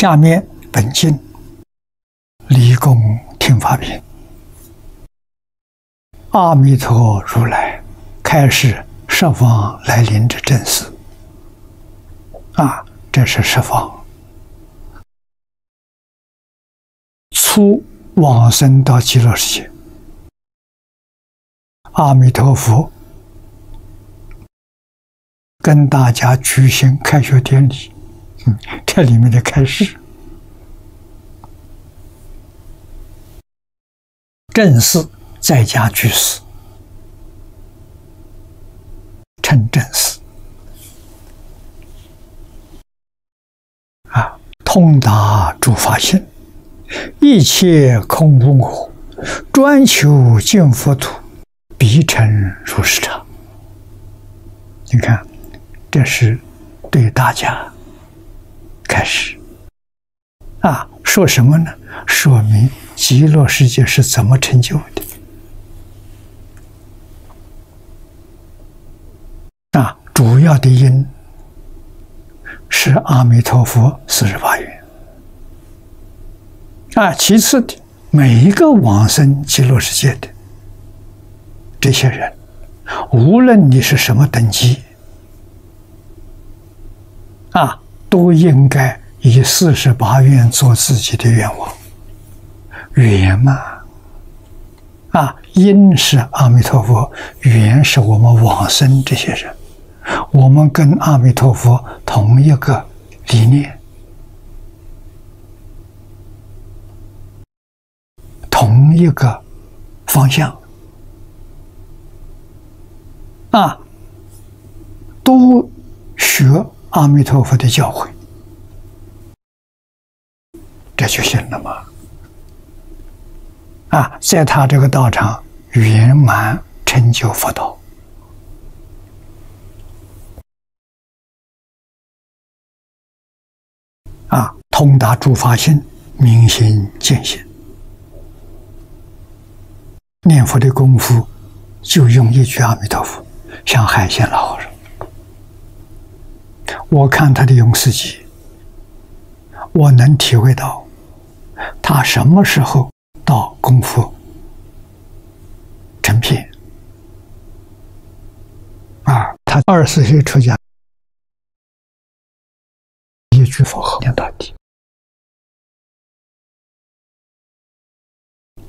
下面本经立功听法品，阿弥陀如来开示十方来临之正事。啊，这是十方初往生到极乐世界，阿弥陀佛跟大家举行开学典礼。嗯，这里面的开示，正是在家居士。称正士啊，通达诸法性，一切空无我，专求净佛土，必成如是常。你看，这是对大家。开始啊，说什么呢？说明极乐世界是怎么成就的？啊，主要的因是阿弥陀佛四十八愿啊，其次的每一个往生极乐世界的这些人，无论你是什么等级啊。都应该以四十八愿做自己的愿望，圆满啊！因是阿弥陀佛，缘是我们往生这些人，我们跟阿弥陀佛同一个理念，同一个方向啊，都学。阿弥陀佛的教诲，这就行了嘛？啊，在他这个道场圆满成就佛道，啊，通达诸法性，明心见性，念佛的功夫就用一句阿弥陀佛，像海鲜老人。我看他的《永世集》，我能体会到他什么时候到功夫成片啊？他二十岁出家，一句佛号念到底。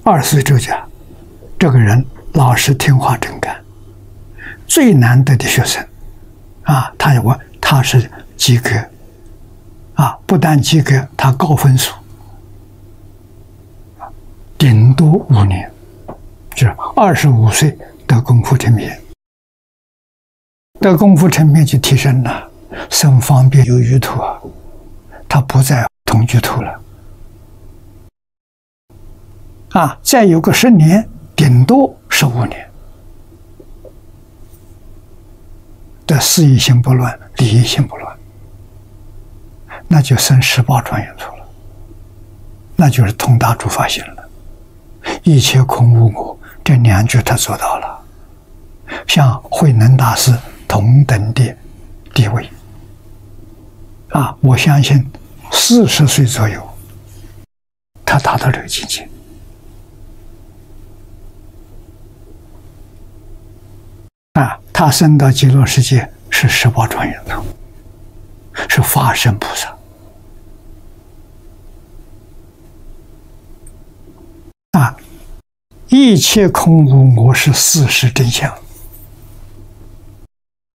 二十岁出家，这个人老实听话真干，最难得的学生啊！他我。他是及格，啊，不但及格，他高分数，顶多五年，就是二十五岁得功夫成片，得功夫成片就提升了，生方便有余土啊，他不在同居土了，啊，再有个十年，顶多十五年。的事业心不乱，第一心不乱，那就生十八庄严处了，那就是通达诸法性了。一切空无我，这两句他做到了，像慧能大师同等的地位。啊，我相信四十岁左右，他达到这个境界。啊，他升到极乐世界是十宝庄严土，是法身菩萨。啊，一切空无我是事实真相，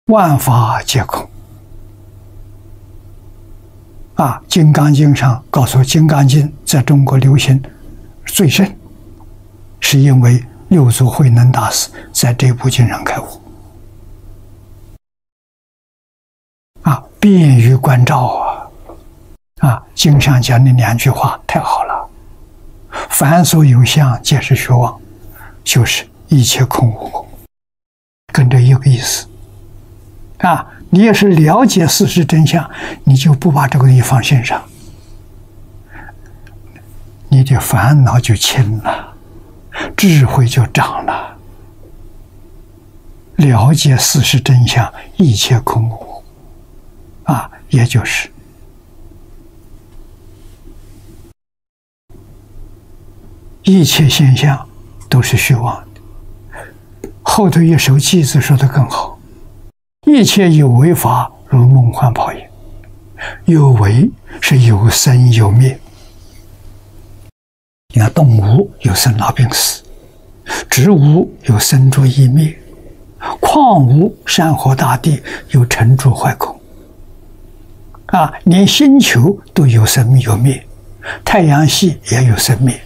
万法皆空。啊，《金刚经》上告诉，《金刚经》在中国流行最盛，是因为六祖慧能大师在这部经上开悟。便于关照啊！啊，经上讲的两句话太好了。凡所有相，皆是虚妄，就是一切空无，跟着一个意思。啊，你要是了解事实真相，你就不把这个东西放心上，你的烦恼就轻了，智慧就长了。了解事实真相，一切空无。啊，也就是一切现象都是虚妄的。后头一首偈子说的更好：一切有为法，如梦幻泡影。有为是有生有灭。你看，动物有生老病死，植物有生住异灭，矿物山河大地有成住坏空。啊，连星球都有生有灭，太阳系也有生灭，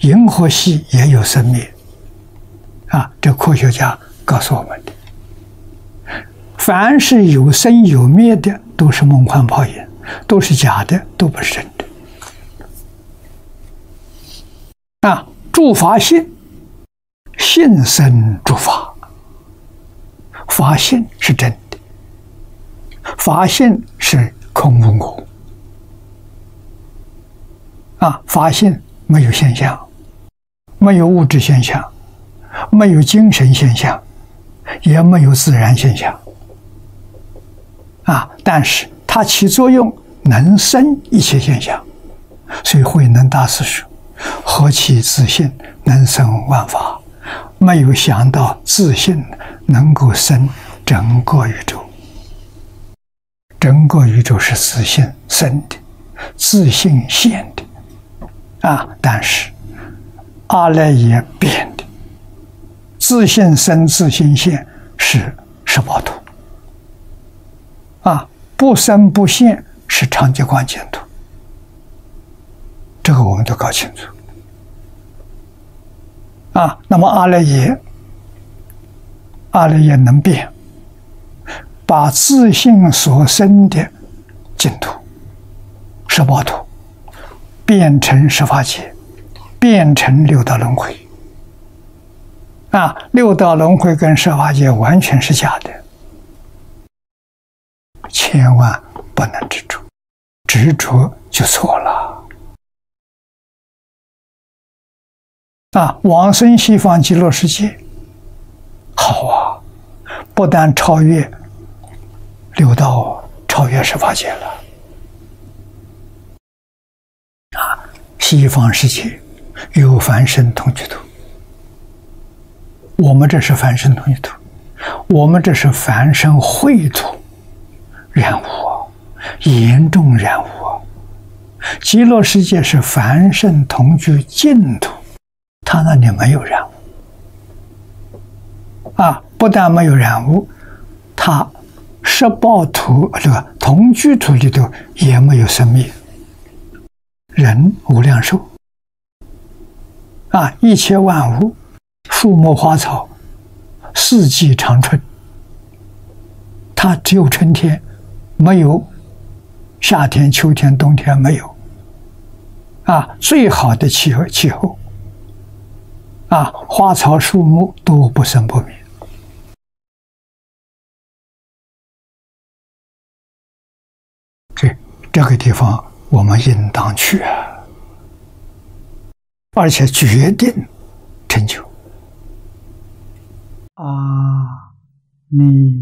银河系也有生灭。啊，这科学家告诉我们的。凡是有生有灭的，都是梦幻泡影，都是假的，都不是真的。啊，诸法性，性生诸法，法性是真的，法性是空无我。啊，发现没有现象，没有物质现象，没有精神现象，也没有自然现象。啊！但是它起作用，能生一切现象，所以慧能大师说：“何其自信，能生万法。”没有想到自信能够生整个宇宙，整个宇宙是自信生的，自信现的。啊！但是阿赖耶变的，自信生、自信现是十八图。啊，不生不现是长吉光净土，这个我们都搞清楚。啊，那么阿赖耶，阿赖耶能变，把自信所生的净土、十八土变成十法界，变成六道轮回。啊，六道轮回跟十法界完全是假的。千万不能执着，执着就错了。啊，往生西方极乐世界，好啊！不但超越六道，超越十法界了。啊，西方世界有凡圣同居土，我们这是凡圣同居土，我们这是凡圣秽土。染污，严重染污。极乐世界是凡圣同居净土，他那里没有染污。啊，不但没有染污，他十报土这个同居土里头也没有生灭。人无量寿，啊，一切万物，树木花草，四季长春，它只有春天。没有夏天、秋天、冬天没有啊，最好的气候气候啊，花草树木都不生不灭。这个地方我们应当去，而且决定成就。阿弥。